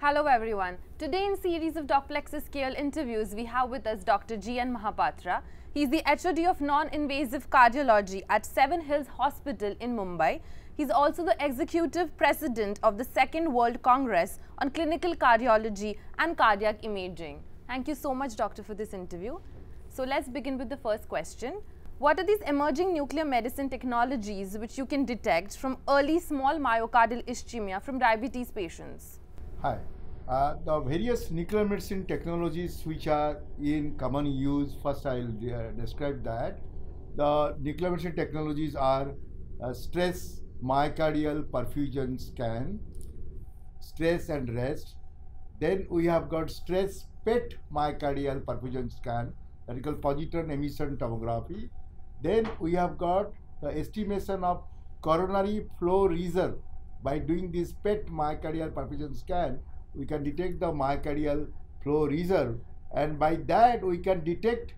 Hello everyone. Today in series of Docplexus KOL interviews, we have with us Dr. G.N. Mahapatra. He is the HOD of Non-Invasive Cardiology at Seven Hills Hospital in Mumbai. He is also the Executive President of the Second World Congress on Clinical Cardiology and Cardiac Imaging. Thank you so much, Doctor, for this interview. So let's begin with the first question. What are these emerging nuclear medicine technologies which you can detect from early small myocardial ischemia from diabetes patients? Hi. Uh, the various nuclear medicine technologies which are in common use, first I'll uh, describe that. The nuclear medicine technologies are uh, stress myocardial perfusion scan, stress and rest. Then we have got stress PET myocardial perfusion scan, that is called positron emission tomography. Then we have got the estimation of coronary flow reserve. By doing this PET myocardial perfusion scan, we can detect the myocardial flow reserve and by that we can detect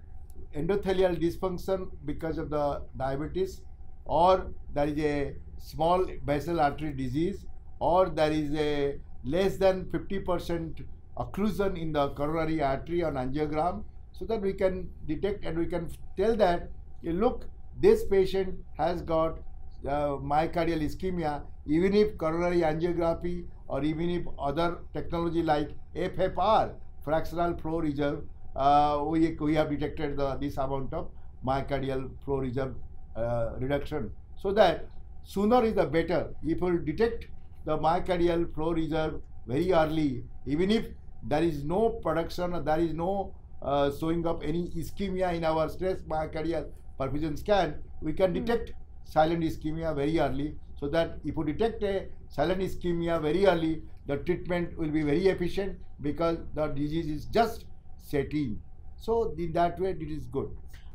endothelial dysfunction because of the diabetes or there is a small vessel artery disease or there is a less than 50% occlusion in the coronary artery on angiogram so that we can detect and we can tell that look this patient has got uh, myocardial ischemia even if coronary angiography or even if other technology like FFR, fractional flow reserve, uh, we, we have detected the, this amount of myocardial flow reserve uh, reduction. So that sooner is the better. If we detect the myocardial flow reserve very early, even if there is no production or there is no uh, showing up any ischemia in our stress myocardial perfusion scan, we can hmm. detect silent ischemia very early so that if we detect a silent ischemia very early, the treatment will be very efficient because the disease is just setting. So in that way, it is good.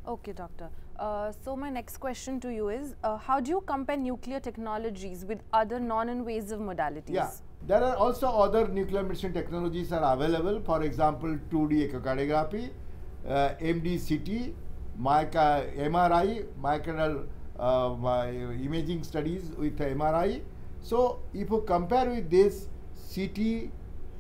Okay, doctor. Uh, so my next question to you is, uh, how do you compare nuclear technologies with other non-invasive modalities? Yeah, there are also other nuclear medicine technologies are available. For example, 2D echocardiography, uh, MDCT, MRI, myocardial uh, imaging studies with MRI. So if you compare with this CT,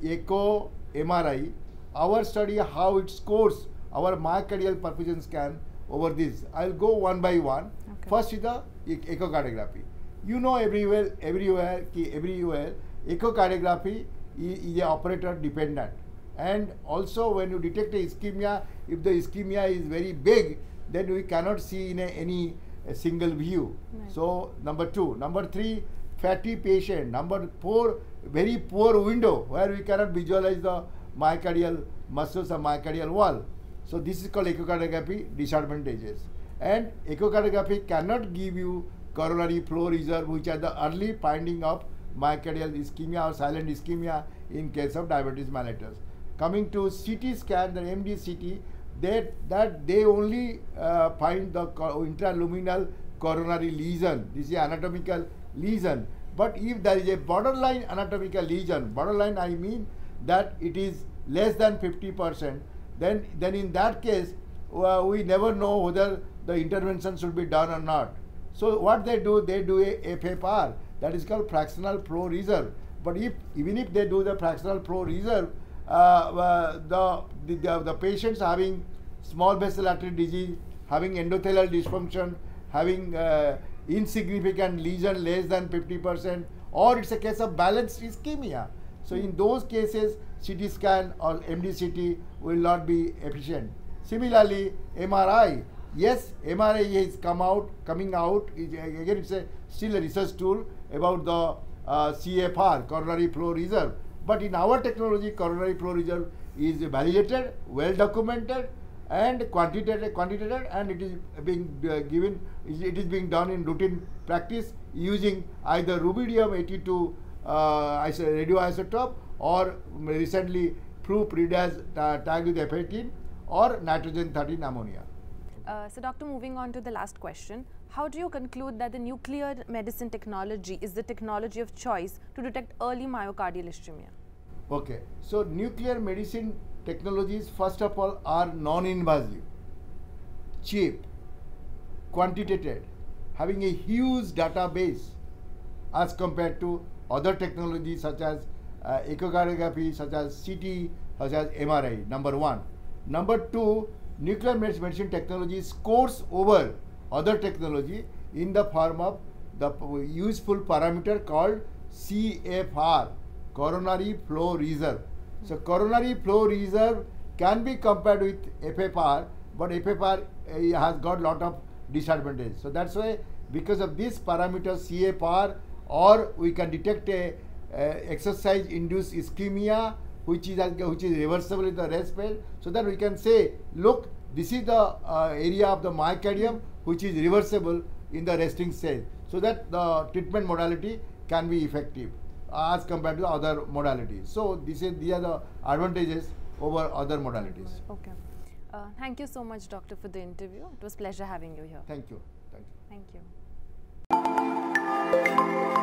echo, MRI, our study how it scores our myocardial perfusion scan over this. I'll go one by one. Okay. First is the echocardiography. You know everywhere, everywhere, everywhere, echocardiography is, is a operator dependent. And also when you detect a ischemia, if the ischemia is very big, then we cannot see in a, any a single view. Right. So number two. Number three, fatty patient. Number four, very poor window where we cannot visualize the myocardial muscles or myocardial wall. So this is called echocardiography disadvantages. And echocardiography cannot give you coronary flow reserve which are the early finding of myocardial ischemia or silent ischemia in case of diabetes mellitus. Coming to CT scan, the MDCT, that, that they only uh, find the intraluminal coronary lesion. This is anatomical lesion. But if there is a borderline anatomical lesion, borderline I mean that it is less than 50%, then, then in that case, uh, we never know whether the intervention should be done or not. So what they do, they do a FFR, that is called fractional flow reserve. But if even if they do the fractional flow reserve, uh, uh, the, the, the patients having small vessel artery disease, having endothelial dysfunction, having uh, insignificant lesion less than 50%, or it's a case of balanced ischemia. So in those cases, CT scan or MDCT will not be efficient. Similarly, MRI, yes, MRI is come out, coming out. Again, it's a still a research tool about the uh, CFR, coronary flow reserve. But in our technology, coronary flow reserve is validated, well documented, and quantitated, quantitated and it is being uh, given, it is being done in routine practice using either rubidium 82 uh, radioisotope or recently flurpiridaz uh, tagged with F18 or nitrogen 13 ammonia. Uh, so doctor, moving on to the last question, how do you conclude that the nuclear medicine technology is the technology of choice to detect early myocardial ischemia? Okay, so nuclear medicine technologies, first of all, are non-invasive, cheap, quantitative, having a huge database as compared to other technologies such as uh, echocardiography, such as CT, such as MRI, number one. Number two, nuclear medicine technology scores over other technology in the form of the useful parameter called CFR, coronary flow reserve. So coronary flow reserve can be compared with FFR, but FFR uh, has got lot of disadvantages. So that's why because of this parameter CFR or we can detect a uh, exercise induced ischemia which is which is reversible in the rest phase so that we can say look this is the uh, area of the myocardium which is reversible in the resting stage so that the treatment modality can be effective as compared to other modalities so this is these are the advantages over other modalities Okay. Uh, thank you so much, doctor, for the interview. It was pleasure having you here. thank you thank you Thank you.